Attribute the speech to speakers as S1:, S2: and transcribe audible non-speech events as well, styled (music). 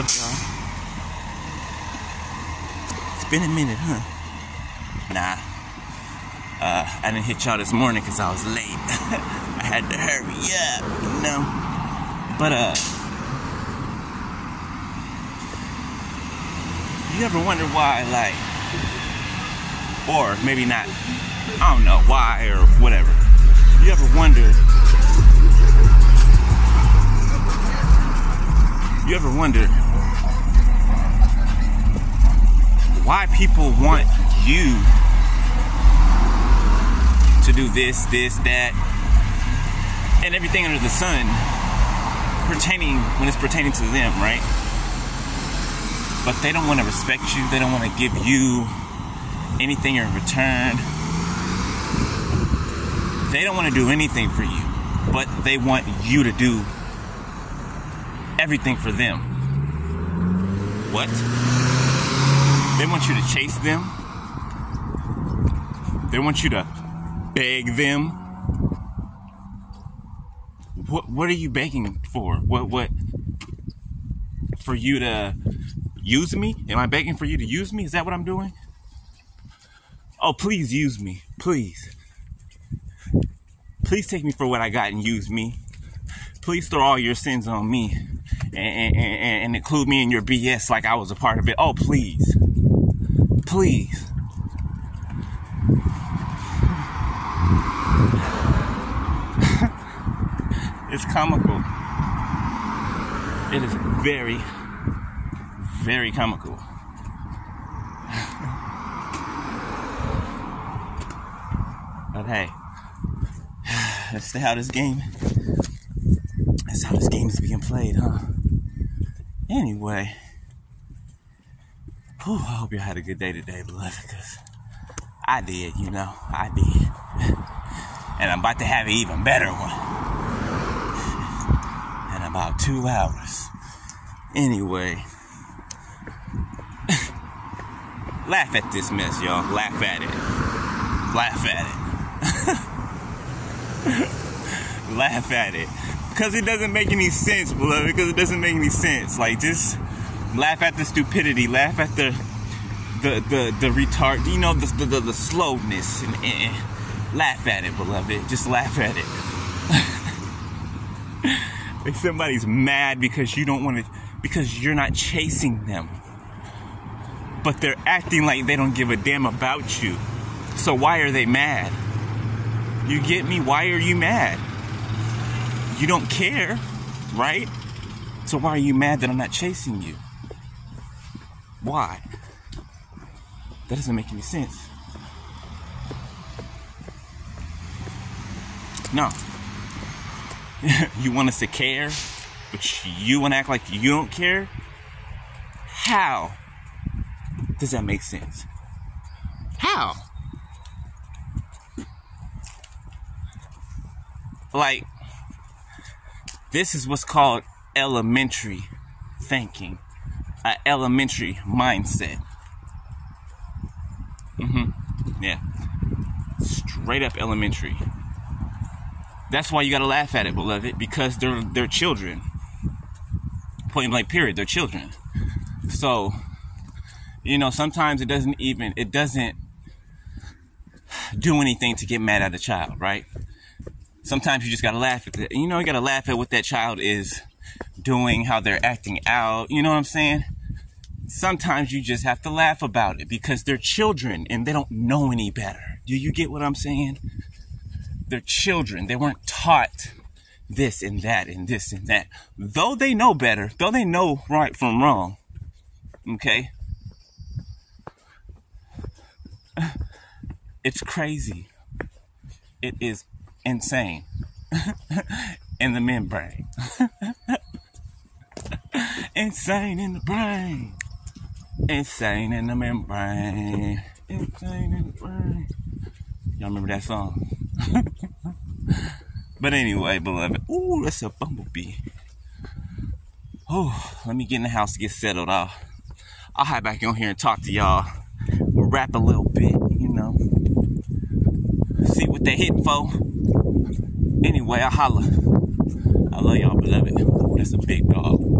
S1: up, y'all? It's been a minute, huh? Nah. Uh, I didn't hit y'all this morning because I was late. (laughs) I had to hurry up, you know? But, uh, you ever wonder why, like, or maybe not, I don't know why or whatever. You ever wonder, you ever wonder why people want you to do this, this, that, and everything under the sun pertaining when it's pertaining to them, right? But they don't want to respect you, they don't want to give you anything in return. They don't want to do anything for you, but they want you to do everything for them. What? They want you to chase them. They want you to beg them. What what are you begging for? What what for you to use me? Am I begging for you to use me? Is that what I'm doing? Oh, please use me. Please. Please take me for what I got and use me. Please throw all your sins on me and, and, and, include me in your BS like I was a part of it. Oh, please. Please. (laughs) it's comical. It is very, very comical. (sighs) but hey, (sighs) that's how this game. That's how this game is being played, huh? Anyway, whew, I hope you had a good day today, beloved, because I did, you know, I did. (laughs) and I'm about to have an even better one (sighs) in about two hours. Anyway, (laughs) laugh at this mess, y'all. Laugh at it. Laugh at it. (laughs) laugh at it. Because it doesn't make any sense, beloved. Because it doesn't make any sense. Like, just laugh at the stupidity. Laugh at the the the, the retard. You know, the, the, the slowness. And, and, laugh at it, beloved. Just laugh at it. (laughs) if somebody's mad because you don't want to, because you're not chasing them. But they're acting like they don't give a damn about you. So why are they mad? You get me? Why are you mad? You don't care, right? So why are you mad that I'm not chasing you? Why? That doesn't make any sense. No. (laughs) you want us to care, but you want to act like you don't care? How does that make sense? How? Like, this is what's called elementary thinking, an elementary mindset. Mm-hmm. Yeah. Straight up elementary. That's why you gotta laugh at it, beloved, because they're they're children. Point blank period, they're children. So, you know, sometimes it doesn't even it doesn't do anything to get mad at a child, right? Sometimes you just gotta laugh at it. You know, you gotta laugh at what that child is doing, how they're acting out. You know what I'm saying? Sometimes you just have to laugh about it because they're children and they don't know any better. Do you get what I'm saying? They're children. They weren't taught this and that and this and that. Though they know better, though they know right from wrong, okay? (sighs) It's crazy. It is insane (laughs) in the membrane. (laughs) insane in the brain. Insane in the membrane. Insane in the brain. Y'all remember that song? (laughs) but anyway, beloved. Ooh, that's a bumblebee. Oh, let me get in the house get settled. I'll, I'll hide back on here and talk to y'all. We'll rap a little bit, you know. See what they hit for. Anyway, I holla. I love y'all, beloved. Ooh, that's a big dog.